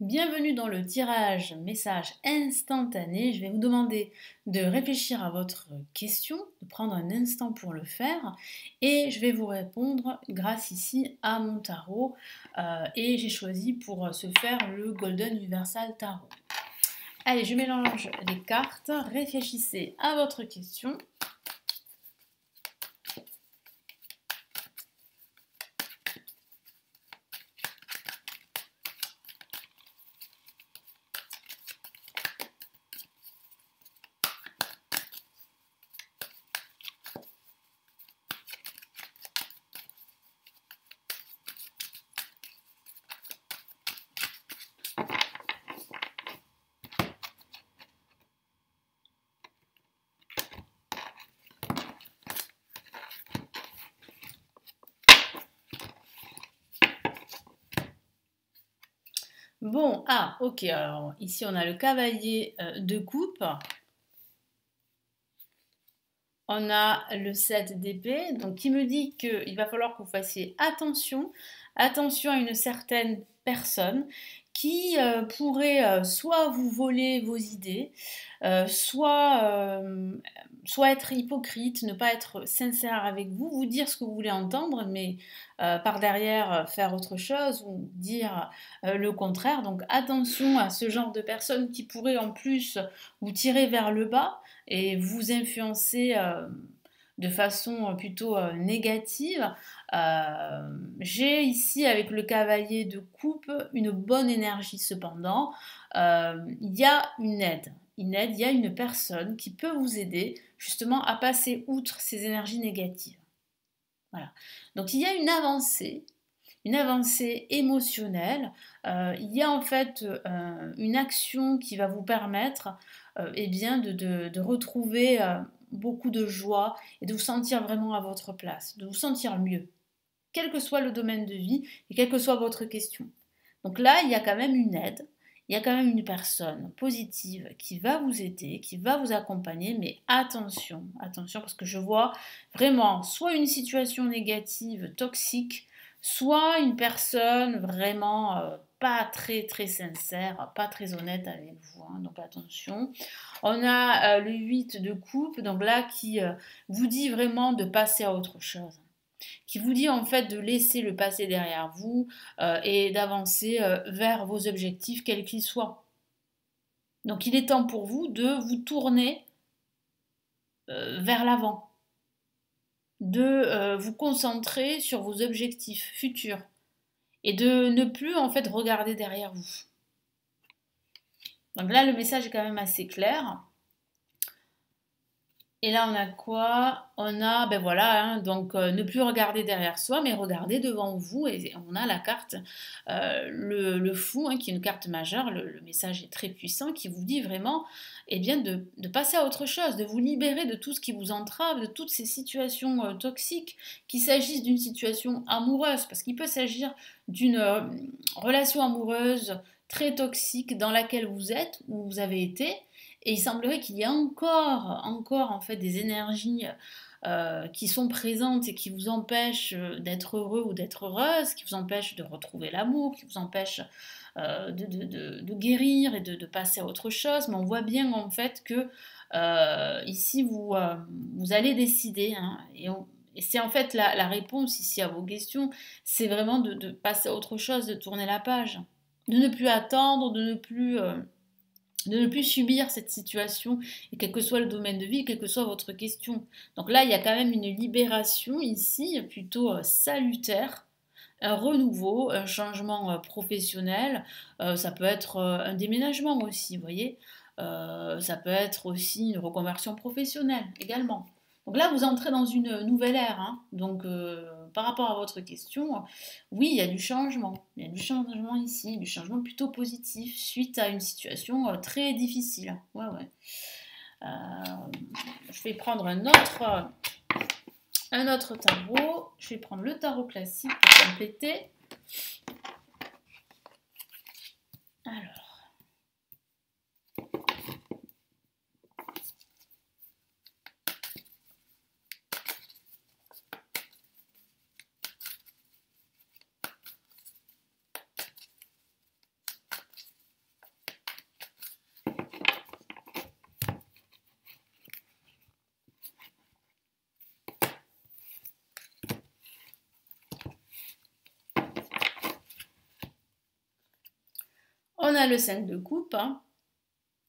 Bienvenue dans le tirage message instantané. Je vais vous demander de réfléchir à votre question, de prendre un instant pour le faire et je vais vous répondre grâce ici à mon tarot euh, et j'ai choisi pour ce faire le Golden Universal Tarot. Allez, je mélange les cartes, réfléchissez à votre question Bon, ah, ok, alors ici on a le cavalier euh, de coupe. On a le 7 d'épée, donc qui me dit qu'il va falloir que vous fassiez attention, attention à une certaine personne qui euh, pourrait euh, soit vous voler vos idées, soit, soit être hypocrite, ne pas être sincère avec vous, vous dire ce que vous voulez entendre, mais euh, par derrière euh, faire autre chose ou dire euh, le contraire. Donc attention à ce genre de personnes qui pourraient en plus vous tirer vers le bas et vous influencer de façon plutôt négative. J'ai ici avec le cavalier de coupe une bonne énergie cependant. Il y a une aide. Une aide, il y a une personne qui peut vous aider justement à passer outre ces énergies négatives. Voilà. Donc il y a une avancée, une avancée émotionnelle. Euh, il y a en fait euh, une action qui va vous permettre euh, eh bien, de, retrouver beaucoup de joie et de vous sentir vraiment à votre place, de vous sentir mieux, quel que soit le domaine de vie et quelle que soit votre question. Donc là, il y a quand même une aide, il y a quand même une personne positive qui va vous aider, qui va vous accompagner, mais attention, attention, parce que je vois vraiment soit une situation négative, toxique, soit une personne vraiment euh, pas très très sincère, pas très honnête avec vous. Hein, donc attention. On a euh, le 8 de coupe, donc là qui euh, vous dit vraiment de passer à autre chose qui vous dit en fait de laisser le passé derrière vous euh, et d'avancer vers vos objectifs, quels qu'ils soient. Donc il est temps pour vous de vous tourner vers l'avant, de vous concentrer sur vos objectifs futurs et de ne plus en fait regarder derrière vous. Donc là le message est quand même assez clair. Et là, on a quoi? On a, ben voilà, hein, donc euh, ne plus regarder derrière soi, mais regarder devant vous. Et on a la carte, euh, le, fou, hein, qui est une carte majeure. Le, message est très puissant, qui vous dit vraiment, eh bien, de, passer à autre chose, de vous libérer de tout ce qui vous entrave, de toutes ces situations euh, toxiques, qu'il s'agisse d'une situation amoureuse, parce qu'il peut s'agir d'une relation amoureuse très toxique dans laquelle vous êtes, ou vous avez été et il semblerait qu'il y ait encore, encore en fait des énergies euh, qui sont présentes et qui vous empêchent euh, d'être heureux ou d'être heureuse, qui vous empêchent de retrouver l'amour, qui vous empêchent euh, de, guérir et de, passer à autre chose. Mais on voit bien en fait que ici vous, vous allez décider hein, et, c'est en fait la, réponse ici à vos questions, c'est vraiment de, passer à autre chose, de tourner la page, de ne plus attendre, de ne plus de ne plus subir cette situation, et quel que soit le domaine de vie, quelle que soit votre question. Donc là, il y a quand même une libération ici, plutôt euh, salutaire, un renouveau, un changement euh, professionnel, euh, ça peut être un déménagement aussi, vous voyez, ça peut être aussi une reconversion professionnelle également. Donc là, vous entrez dans une nouvelle ère. Hein. Donc, par rapport à votre question, oui, il y a du changement. Il y a du changement ici, du changement plutôt positif suite à une situation euh, très difficile. Euh, je vais prendre un autre, un autre tarot. Je vais prendre le tarot classique pour compléter. Alors. On a le 5 de coupe, hein,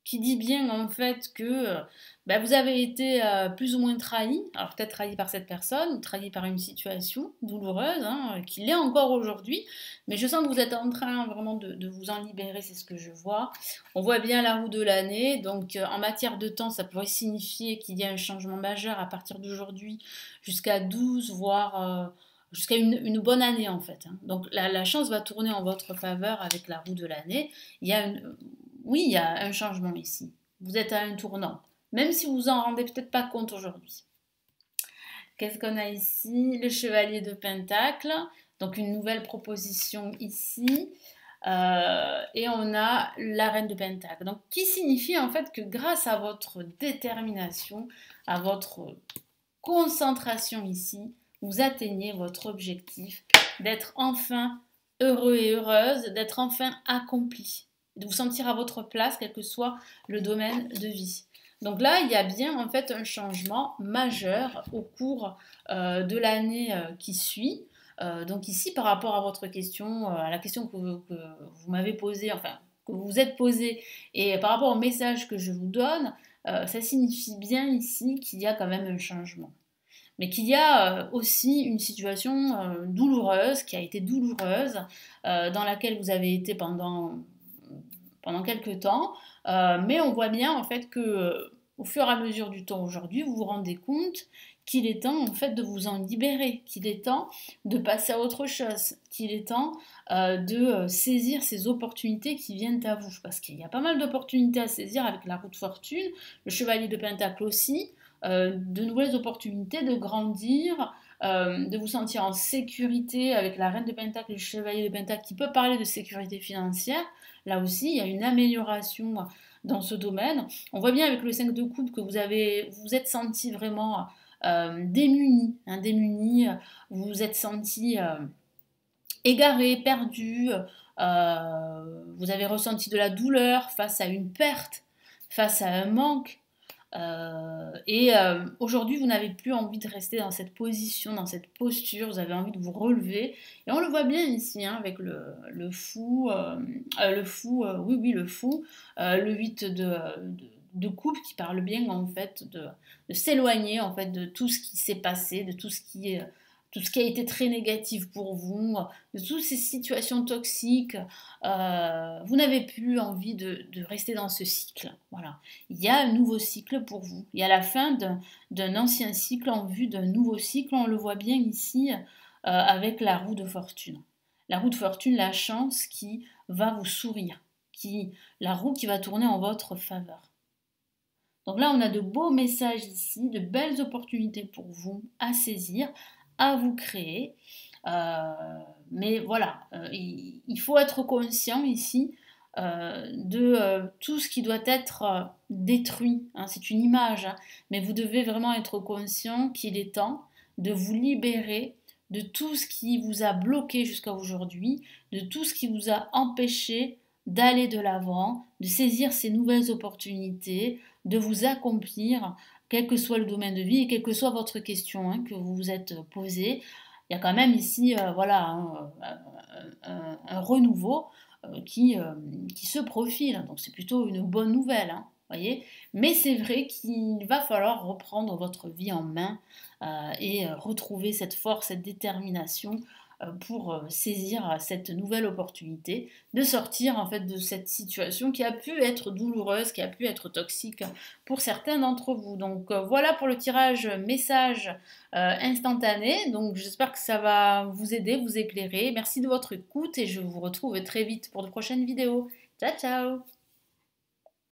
qui dit bien en fait que euh, ben, vous avez été euh, plus ou moins trahi, alors peut-être trahi par cette personne trahi par une situation douloureuse, hein, qui l'est encore aujourd'hui, mais je sens que vous êtes en train vraiment de, vous en libérer, c'est ce que je vois. On voit bien la roue de l'année, donc euh, en matière de temps, ça pourrait signifier qu'il y a un changement majeur à partir d'aujourd'hui jusqu'à 12, voire jusqu'à une, bonne année en fait. Hein. Donc la, chance va tourner en votre faveur avec la roue de l'année. Il y a une, oui, il y a un changement ici. Vous êtes à un tournant, même si vous vous en rendez peut-être pas compte aujourd'hui. Qu'est-ce qu'on a ici? Le chevalier de Pentacle, donc une nouvelle proposition ici. Euh, et on a la reine de Pentacle. Donc, qui signifie en fait que grâce à votre détermination, à votre concentration ici, vous atteignez votre objectif d'être enfin heureux et heureuse, d'être enfin accompli de vous sentir à votre place, quel que soit le domaine de vie. Donc là, il y a bien en fait un changement majeur au cours euh, de l'année euh, qui suit. Euh, donc ici, par rapport à votre question, à la question que vous, m'avez posée, enfin que vous vous êtes posée, et par rapport au message que je vous donne, ça signifie bien ici qu'il y a quand même un changement. Mais qu'il y a aussi une situation douloureuse, qui a été douloureuse, dans laquelle vous avez été pendant pendant quelques temps. Euh, mais on voit bien en fait que euh, au fur et à mesure du temps aujourd'hui, vous vous rendez compte qu'il est temps en fait de vous en libérer, qu'il est temps de passer à autre chose, qu'il est temps euh, de saisir ces opportunités qui viennent à vous. Parce qu'il y a pas mal d'opportunités à saisir avec la route fortune, le chevalier de Pentacle aussi, de nouvelles opportunités de grandir, de vous sentir en sécurité avec la reine de Pentacle le chevalier de Pentacle qui peut parler de sécurité financière. Là aussi, il y a une amélioration dans ce domaine. On voit bien avec le 5 de coupe que vous avez, vous, êtes senti vraiment euh, démuni, hein, démuni, vous vous êtes senti euh, égaré, perdu, euh, vous avez ressenti de la douleur face à une perte, face à un manque. Euh, et euh, aujourd'hui, vous n'avez plus envie de rester dans cette position, dans cette posture, vous avez envie de vous relever. Et on le voit bien ici, hein, avec le, fou, euh, le fou, oui, oui, le fou, le 8 de, de, coupe qui parle bien en fait de, de s'éloigner en fait de tout ce qui s'est passé, de tout ce qui est tout ce qui a été très négatif pour vous, de toutes ces situations toxiques, euh, vous n'avez plus envie de, rester dans ce cycle. Voilà. Il y a un nouveau cycle pour vous. Il y a la fin d'un ancien cycle en vue d'un nouveau cycle. On le voit bien ici euh, avec la roue de fortune. La roue de fortune, la chance qui va vous sourire, qui, la roue qui va tourner en votre faveur. Donc là, on a de beaux messages ici, de belles opportunités pour vous à saisir, à vous créer. Euh, mais voilà, euh, il, faut être conscient ici euh, de tout ce qui doit être détruit. Hein. c'est une image, hein. mais vous devez vraiment être conscient qu'il est temps de vous libérer de tout ce qui vous a bloqué jusqu'à aujourd'hui, de tout ce qui vous a empêché d'aller de l'avant, de saisir ces nouvelles opportunités, de vous accomplir quel que soit le domaine de vie et quelle que soit votre question hein, que vous vous êtes posée. Il y a quand même ici euh, voilà, un, renouveau euh, qui, euh, qui se profile. Donc c'est plutôt une bonne nouvelle. Hein, voyez Mais c'est vrai qu'il va falloir reprendre votre vie en main et retrouver cette force, cette détermination pour euh, saisir cette nouvelle opportunité de sortir en fait de cette situation qui a pu être douloureuse, qui a pu être toxique pour certains d'entre vous. Donc euh, voilà pour le tirage message instantané. Donc j'espère que ça va vous aider, vous éclairer. Merci de votre écoute et je vous retrouve très vite pour de prochaines vidéos. Ciao ciao